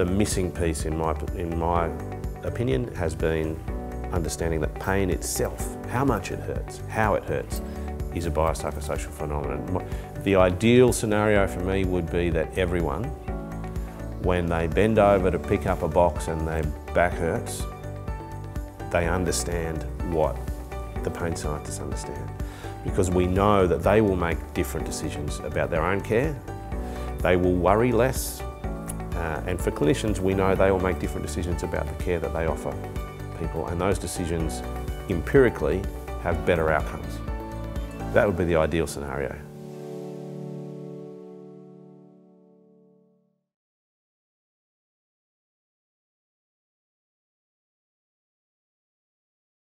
the missing piece in my, in my opinion has been understanding that pain itself, how much it hurts, how it hurts, is a biopsychosocial phenomenon. The ideal scenario for me would be that everyone, when they bend over to pick up a box and their back hurts, they understand what the pain scientists understand. Because we know that they will make different decisions about their own care, they will worry less, uh, and for clinicians, we know they will make different decisions about the care that they offer people, and those decisions empirically have better outcomes. That would be the ideal scenario.